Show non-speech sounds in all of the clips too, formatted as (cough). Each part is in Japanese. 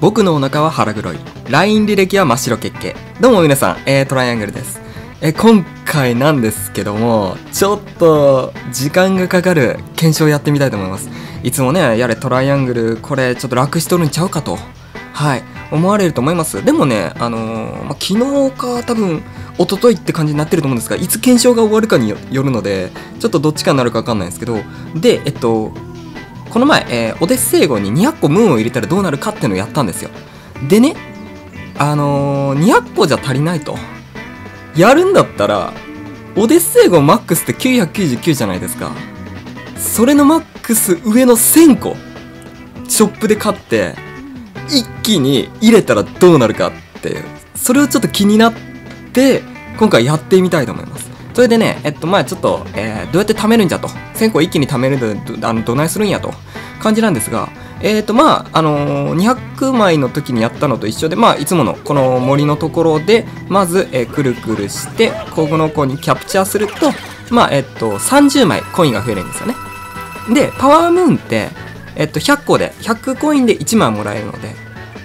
僕のお腹は腹黒い。LINE 履歴は真っ白血系。どうも皆さん、えー、トライアングルです。え、今回なんですけども、ちょっと、時間がかかる検証やってみたいと思います。いつもね、やれトライアングル、これちょっと楽しとるんちゃうかと。はい。思われると思います。でもね、あのー、ま、昨日か多分、一昨日って感じになってると思うんですが、いつ検証が終わるかによるので、ちょっとどっちかになるかわかんないんですけど、で、えっと、この前、えー、オデッセイ号に200個ムーンを入れたらどうなるかっていうのをやったんですよ。でね、あのー、200個じゃ足りないと。やるんだったら、オデッセイ号マックスって999じゃないですか。それのマックス上の1000個、ショップで買って、一気に入れたらどうなるかっていう、それをちょっと気になって、今回やってみたいと思います。それでね、えっと、まあちょっと、えー、どうやって貯めるんじゃと。1000個一気に貯めるど、あの、どないするんやと。感じなんですが、えっ、ー、と、まあ、あのー、200枚の時にやったのと一緒で、まあ、いつものこの森のところで、まず、えー、くるくるして、この子にキャプチャーすると、まあ、えっと、30枚コインが増えるんですよね。で、パワームーンって、えっと、100個で、100コインで1枚もらえるので、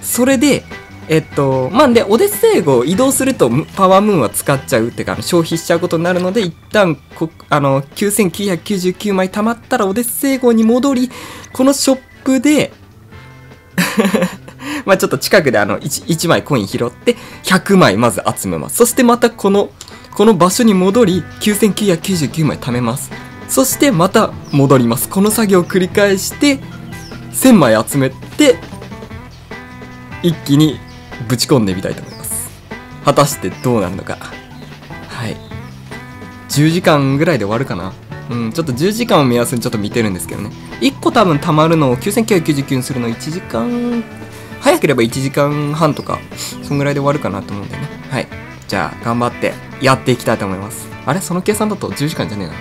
それで、えっと、まあ、で、オデッセイ号移動するとパワームーンは使っちゃうっていうか、消費しちゃうことになるので、一旦こ、あの、9999枚貯まったらオデッセイ号に戻り、このショップで (laughs) まあちょっと近くであの1、1枚コイン拾って、100枚まず集めます。そしてまたこの、この場所に戻り、9999枚貯めます。そしてまた戻ります。この作業を繰り返して、1000枚集めて、一気にぶち込んでみたいと思います。果たしてどうなるのか。はい。10時間ぐらいで終わるかな。うんちょっと10時間を目安にちょっと見てるんですけどね。1個多分溜まるのを9999にするの1時間早ければ1時間半とかそんぐらいで終わるかなと思うんでね。はい。じゃあ頑張ってやっていきたいと思います。あれ？その計算だと10時間じゃねえな。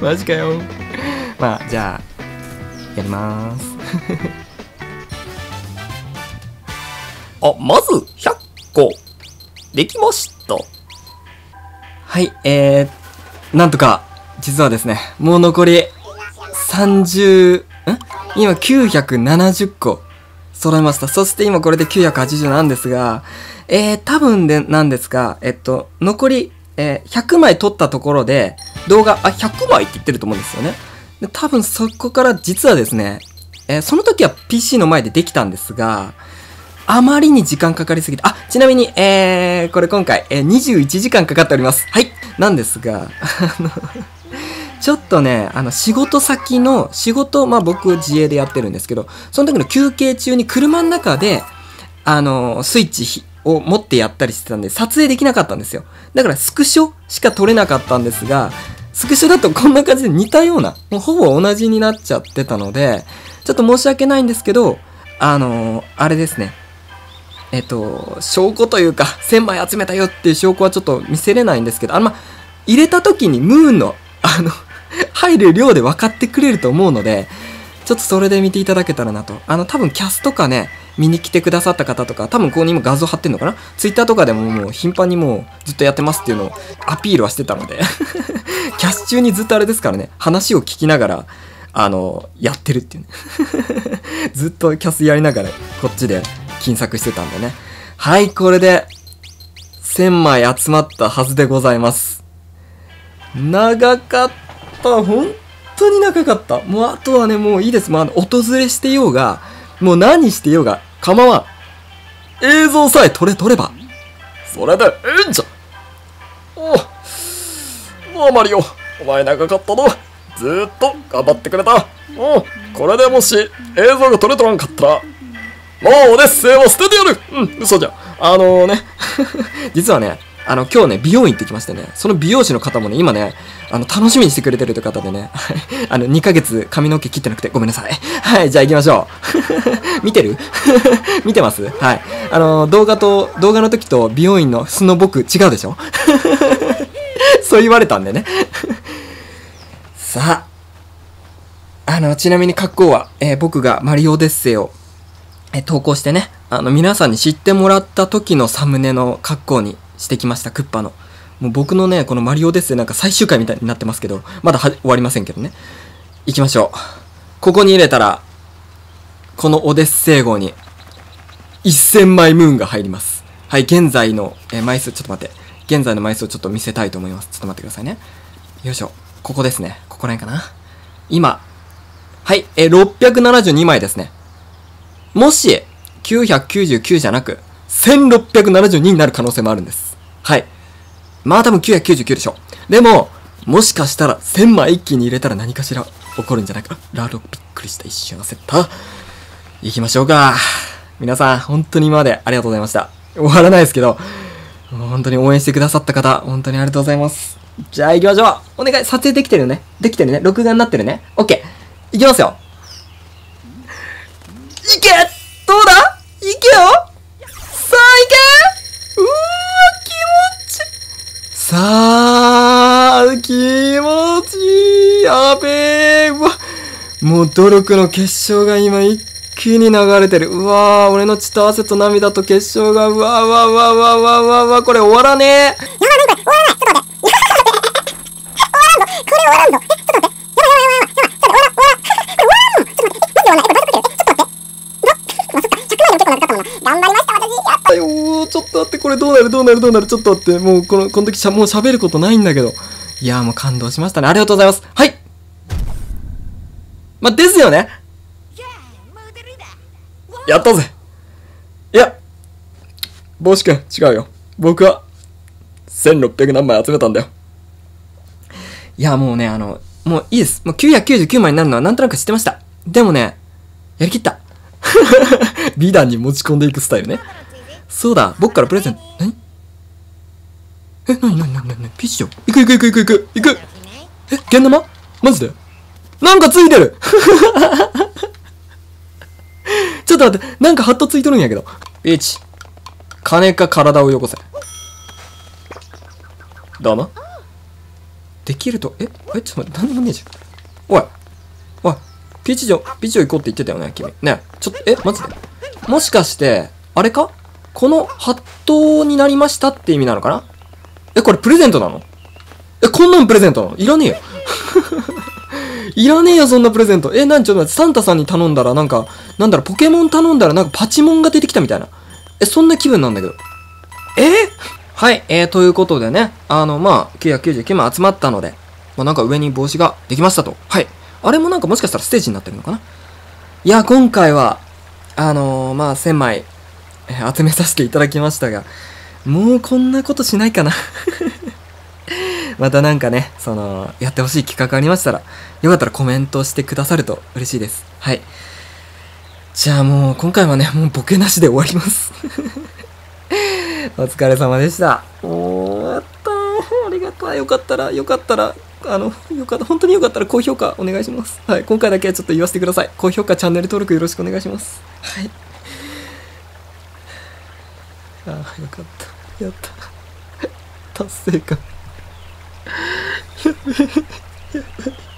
(laughs) マジかよ。まあじゃあやります。あ、まず100個できました。はい、えー、なんとか、実はですね、もう残り30、ん今970個揃いました。そして今これで980なんですが、えー、多分でなんですが、えっと、残り、えー、100枚撮ったところで、動画、あ、100枚って言ってると思うんですよね。で多分そこから実はですね、えー、その時は PC の前でできたんですが、あまりに時間かかりすぎて、あ、ちなみに、えー、これ今回、えー、21時間かかっております。はい。なんですが、あのちょっとね、あの、仕事先の、仕事、まあ僕自営でやってるんですけど、その時の休憩中に車の中で、あの、スイッチを持ってやったりしてたんで、撮影できなかったんですよ。だからスクショしか撮れなかったんですが、スクショだとこんな感じで似たような、もうほぼ同じになっちゃってたので、ちょっと申し訳ないんですけど、あのあれですね。えっと、証拠というか、(laughs) 1000枚集めたよっていう証拠はちょっと見せれないんですけど、あの、ま入れた時にムーンの、あの (laughs) 入る量で分かってくれると思うので、ちょっとそれで見ていただけたらなと。あの、多分キャスとかね、見に来てくださった方とか、多分ここに今画像貼ってんのかな？ツイッターとかでももう頻繁にもうずっとやってますっていうのをアピールはしてたので (laughs) キャス中にずっとあれですからね、話を聞きながら、あの、やってるっていうねずっとキャスやりながら、こっちで金策してたんでね。はい、これで、1000枚集まったはずでございます。長かった。本当に長かった。もうあとはね、もういいです。まあの、訪れしてようが、もう何してようが、構わん。映像さえ撮れ撮れば。それで、ええんじゃ。おお。あマリオ、お前長かったの。ずっと頑張ってくれた。おう、これでもし映像が撮れとらんかったら、もうオデッセイを捨ててやるうん、嘘じゃ。あのー、ね、(laughs) 実はね、あの、今日ね、美容院行ってきましてね、その美容師の方もね、今ね、あの、楽しみにしてくれてるという方でね、(laughs) あの、2ヶ月髪の毛切ってなくてごめんなさい。(laughs) はい、じゃあ行きましょう。見てる？見てます？はい。あの、動画と、動画の時と美容院の素の僕違うでしょ？そう言われたんでね。さあ、あの、ちなみに格好は、えー、僕がマリオデッセイをえ投稿してね、あの、皆さんに知ってもらった時のサムネの格好にしてきました、クッパの。もう僕のね、このマリオデッセなんか最終回みたいになってますけど、まだ終わりませんけどね。行きましょう。ここに入れたら、このオデッセイ号に1000枚ムーンが入ります。はい、現在の、えー枚数、ちょっと待って。現在の枚数をちょっと見せたいと思います。ちょっと待ってくださいね。よいしょ。ここですね。ここら辺かな。今。はい、えー672枚ですね。もし、999じゃなく、1672になる可能性もあるんです。はい。まあ多分999でしょ。でも、もしかしたら1000枚一気に入れたら何かしら起こるんじゃないか。ラードびっくりした。一瞬焦った。行きましょうか。皆さん、本当に今までありがとうございました。終わらないですけど、本当に応援してくださった方、本当にありがとうございます。じゃあ行きましょう。お願い、撮影できてるよねできてるね録画になってるね ?OK。行きますよ。いけ。どうだ？いけよ。さあいけ。うーわ気持ちいい。さあ気持ちいい。やべえ。うわ。もう努力の結晶が今一気に流れてる。うわー俺の血と汗と涙と結晶が、うわうわうわうわうわうわうわこれ終わらねえ。あよーちょっと待って、これどうなるどうなるどうなるちょっと待って、もうこの、この時しゃ、もう喋ることないんだけど。いやーもう感動しましたね。ありがとうございます。はいま、ですよねやったぜいや、帽子くん、違うよ。僕は、1600何枚集めたんだよ。いや、もうね、あの、もういいです。もう999枚になるのはなんとなく知ってました。でもね、やりきった。(laughs) 美談に持ち込んでいくスタイルね。そうだ、僕からプレゼン。ト、何え、なになになになにピッチョ行く行く行く行く行く。行く。え、ゲン玉？マジで？なんかついてる。(laughs) ちょっと待って、なんかハットついとるんやけど。ピーチ、金か体をよこせ。どうも。できると、え、え、ちょっと待って、何もねえじゃん。おい、おい、ピーチ城、ピーチ城行こうって言ってたよね、君。ねちょっと、え、マジで？もしかして、あれか？このハットになりましたって意味なのかな？え、これプレゼントなの？え、こんなんプレゼントなの？いらねえよ。(laughs) いらねえよ、そんなプレゼント。え、なんちょっと待って、サンタさんに頼んだらなんか、なんだろ、ポケモン頼んだらなんかパチモンが出てきたみたいな。え、そんな気分なんだけど。え？はい、えー、ということでね、あの、まあ、999枚集まったので、まあ、なんか上に帽子ができましたと。はい。あれもなんかもしかしたらステージになってるのかな？いや、今回は、あのー、まあ、1000枚、えー集めさせていただきましたが、もうこんなことしないかな。(laughs) またなんかね、その、やってほしい企画ありましたら、よかったらコメントしてくださると嬉しいです。はい。じゃあもう、今回はね、もうボケなしで終わります。(laughs) お疲れ様でした。おー、やった。ありがとう。よかったら、よかったら、あの、よかった、本当によかったら高評価お願いします。はい。今回だけはちょっと言わせてください。高評価、チャンネル登録よろしくお願いします。はい。あー、よかった。やった。達成感。やべえ。やべえ。